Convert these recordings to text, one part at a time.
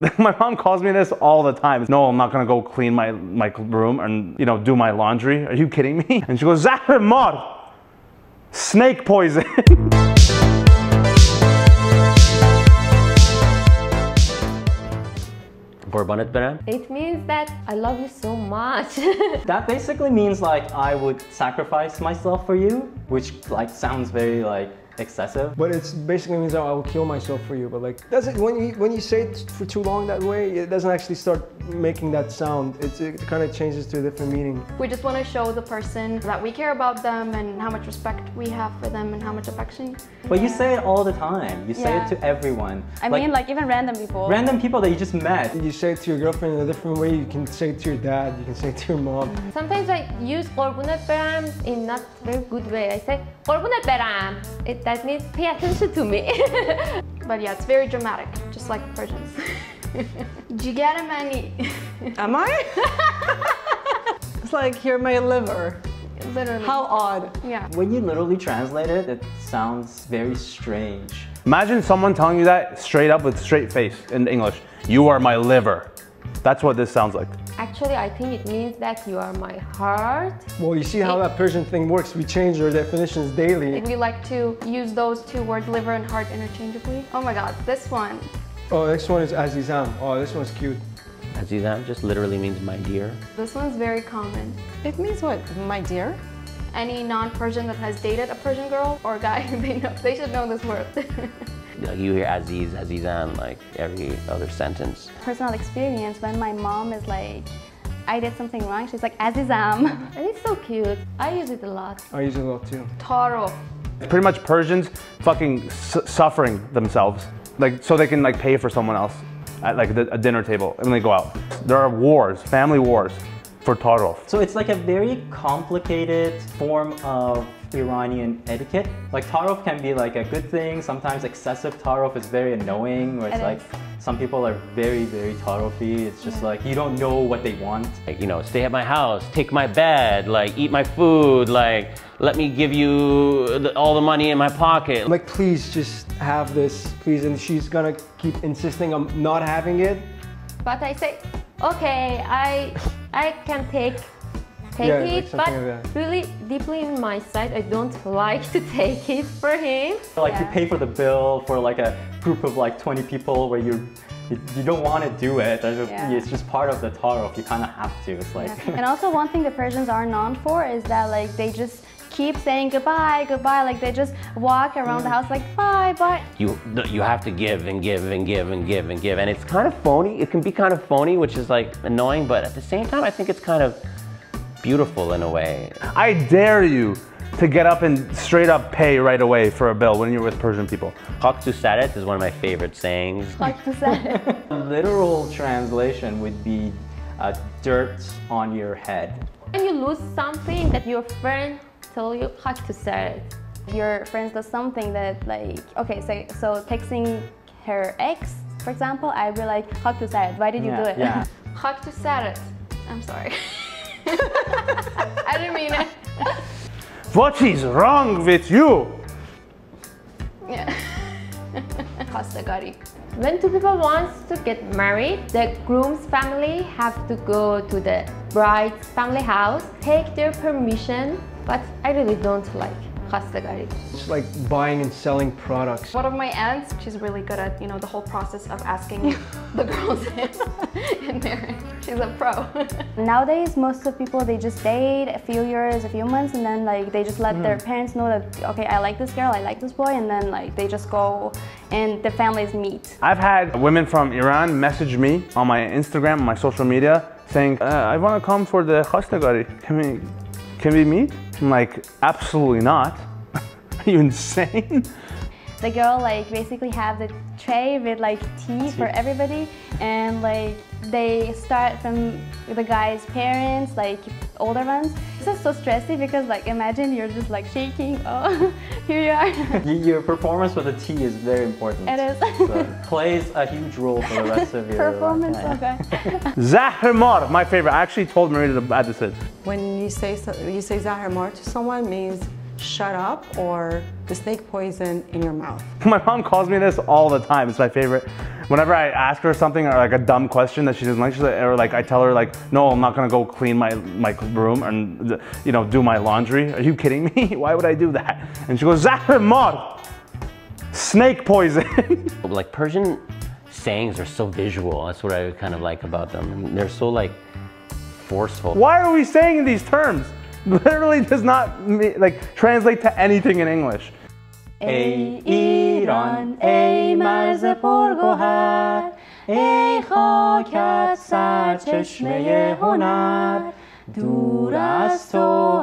my mom calls me this all the time. No, I'm not gonna go clean my, my room and, you know, do my laundry. Are you kidding me? And she goes, Zahar Mar, snake poison. Qurbanat Baram? It means that I love you so much. That basically means like I would sacrifice myself for you, which like sounds very like excessive. But it's basically means I will kill myself for you. But like, does it when you when you say it for too long that way, it doesn't actually start making that sound. It's, it kind of changes to a different meaning. We just want to show the person that we care about them and how much respect we have for them and how much affection. But you say it all the time. You say Yeah. it to everyone. I mean, like even random people. random people that you just met. You say it to your girlfriend in a different way. You can say it to your dad. You can say it to your mom. Sometimes I use قربونت برم in not very good way. I say قربونت برم. It, that means pay attention to me. But yeah, it's very dramatic, just like Persians. Jigara mani. Am I? it's like you're my liver. Literally. How odd. Yeah. When you literally translate it, it sounds very strange. Imagine someone telling you that straight up with straight face in English. You are my liver. That's what this sounds like. Actually, I think it means that you are my heart. Well, you see how that Persian thing works. We change our definitions daily. We like to use those two words, liver and heart, interchangeably. Oh my god, this one. Oh, next one is Azizam. Oh, this one's cute. Azizam just literally means my dear. This one's very common. It means what, my dear? Any non-Persian that has dated a Persian girl or guy, they know they should know this word. Like you hear Aziz, Azizam, like every other sentence. Personal experience when my mom is like, I did something wrong. She's like, Azizam. And it's so cute. I use it a lot. I use it a lot too. Tarof. Pretty much Persians fucking su- suffering themselves, like so they can like pay for someone else at like the, a dinner table and they go out. There are wars, family wars, for tarof. So it's like a very complicated form of Iranian etiquette. Like tarof can be like a good thing. Sometimes excessive tarof is very annoying. Where it's It like some people are very very tarofy. It's just like you don't know what they want. Like, you know, stay at my house, take my bed, like eat my food, like let me give you the, all the money in my pocket. I'm like, please just have this, please. And she's gonna keep insisting on not having it. But I say, okay, I I can take take Yeah, it, something but like really deeply in my side, I don't like to take it for him. Like you pay for the bill for like a group of like 20 people where you you, you don't want to do it. There's a- Yeah. It's just part of the tarof. You kind of have to. It's like and also one thing the Persians are known for is that like they just keep saying goodbye, goodbye. Like they just walk around the house like bye, bye. You you have to give and give and give and give and give, and it's kind of phony. It can be kind of phony, which is like annoying, but at the same time, I think it's kind of beautiful in a way. I dare you to get up and straight up pay right away for a bill when you're with Persian people. Haktu saret is one of my favorite sayings. Like to say. literal translation would be uh, dirt on your head. When you lose something that your friend tell you, how to say it. your friends does something that like okay so so texting her ex for example i'd be like how to say it why did you yeah, do it Yeah. Hak to it? I'm sorry. I didn't mean it. What is wrong with you? Yeah. Khastagari. When two people wants to get married, the groom's family have to go to the bride's family house, take their permission, but I really don't like khastagari. It's like buying and selling products. One of my aunts, she's really good at, you know, the whole process of asking the girls in, in marriage. She's a pro. nowadays most of people they just date a few years a few months and then like they just let their parents know that okay i like this girl i like this boy and then like they just go and the families meet I've had women from Iran message me on my Instagram, my social media, saying, uh, I want to come for the khastagari. Can we, can we meet? I'm like, absolutely not. Are you insane? The girl like basically have the tray with like tea for everybody and like they start from the guy's parents like older ones this is so stressy because like imagine you're just like shaking oh here you are Your performance with the tea is very important. It is. So it plays a huge role for the rest of your performance life. okay Zahar Mar, my favorite. I actually told Marita to add this in. When you say so, you say Zahar Mar to someone means shut up or the snake poison in your mouth. My mom calls me this all the time. It's my favorite. Whenever I ask her something or like a dumb question that she doesn't like, she's like, or like I tell her like, no, I'm not gonna go clean my my room and you know do my laundry. Are you kidding me? Why would I do that? And she goes, Zahar Mar, snake poison. Like Persian sayings are so visual. That's what I kind of like about them. And they're so like forceful. Why are we saying these terms? Literally does not like translate to anything in English. ای ایران ای مرز پرگوهر ای خاکت سرچشمه هنر دور از تو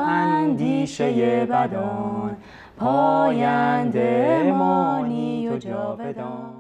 اندیشه بدان پاینده مانی و جاودان